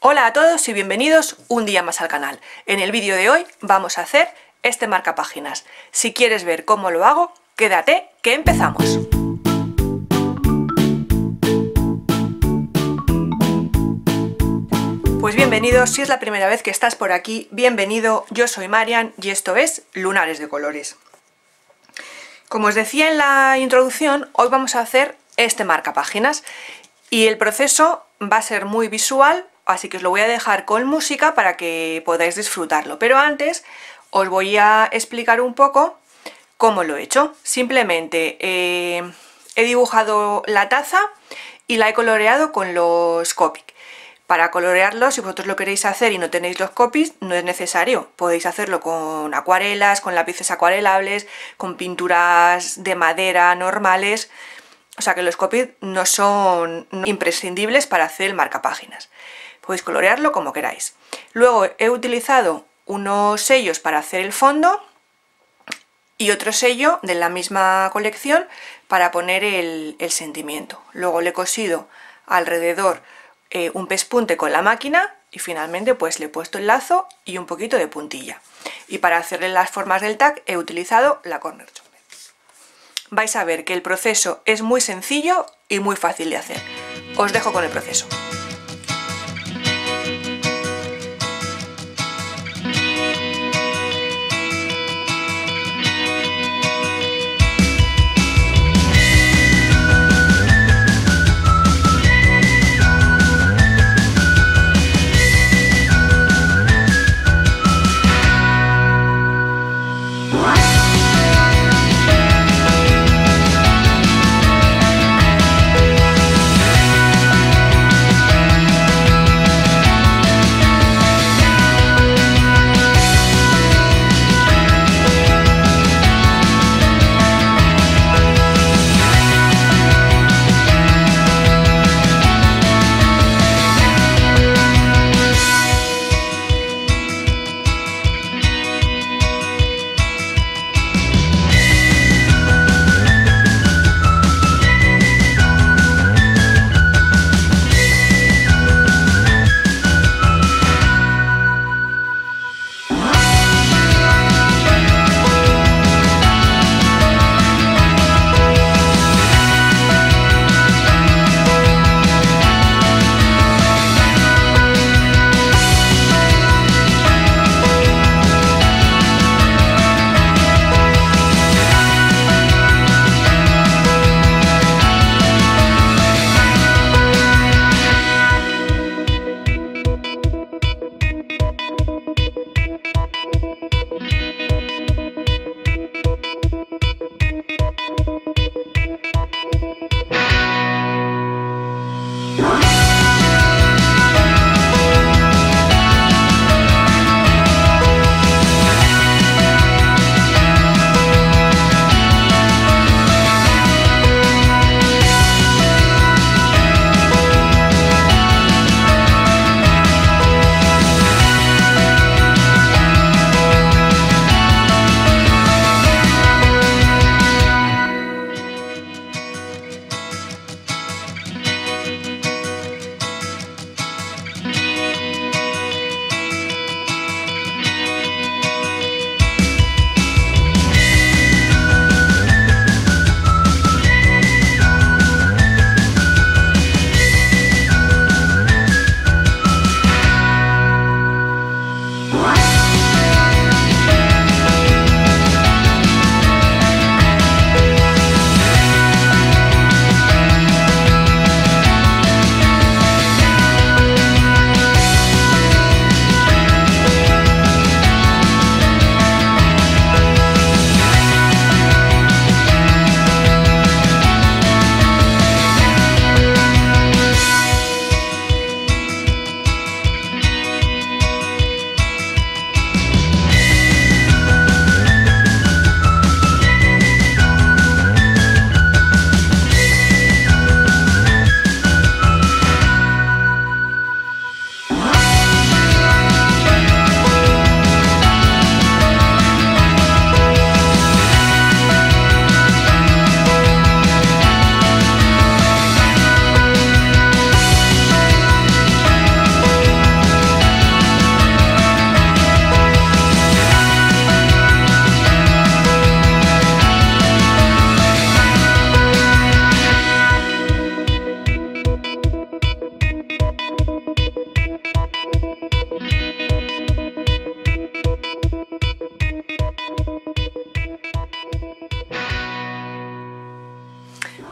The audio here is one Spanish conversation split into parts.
Hola a todos y bienvenidos un día más al canal. En el vídeo de hoy vamos a hacer este marca páginas. Si quieres ver cómo lo hago, quédate que empezamos. Pues bienvenidos, si es la primera vez que estás por aquí, bienvenido, yo soy Marian y esto es Lunares de Colores. Como os decía en la introducción, hoy vamos a hacer este marca páginas y el proceso va a ser muy visual, así que os lo voy a dejar con música para que podáis disfrutarlo. Pero antes os voy a explicar un poco cómo lo he hecho. Simplemente eh, he dibujado la taza y la he coloreado con los Copic. Para colorearlo, si vosotros lo queréis hacer y no tenéis los copies, no es necesario. Podéis hacerlo con acuarelas, con lápices acuarelables, con pinturas de madera normales. O sea que los copies no son imprescindibles para hacer el marcapáginas. Podéis colorearlo como queráis. Luego he utilizado unos sellos para hacer el fondo y otro sello de la misma colección para poner el, sentimiento. Luego le he cosido alrededor eh, un pespunte con la máquina y finalmente pues le he puesto el lazo y un poquito de puntilla. Y para hacerle las formas del tag he utilizado la corner. Vais a ver que el proceso es muy sencillo y muy fácil de hacer. Os dejo con el proceso.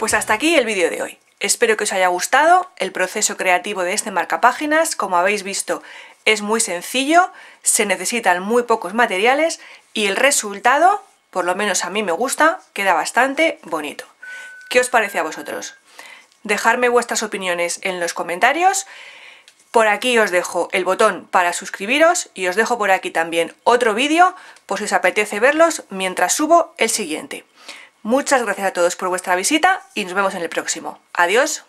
Pues hasta aquí el vídeo de hoy. Espero que os haya gustado el proceso creativo de este marcapáginas. Como habéis visto, es muy sencillo, se necesitan muy pocos materiales y el resultado, por lo menos a mí me gusta, queda bastante bonito. ¿Qué os parece a vosotros? Dejadme vuestras opiniones en los comentarios. Por aquí os dejo el botón para suscribiros y os dejo por aquí también otro vídeo por si os apetece verlos mientras subo el siguiente. Muchas gracias a todos por vuestra visita y nos vemos en el próximo. Adiós.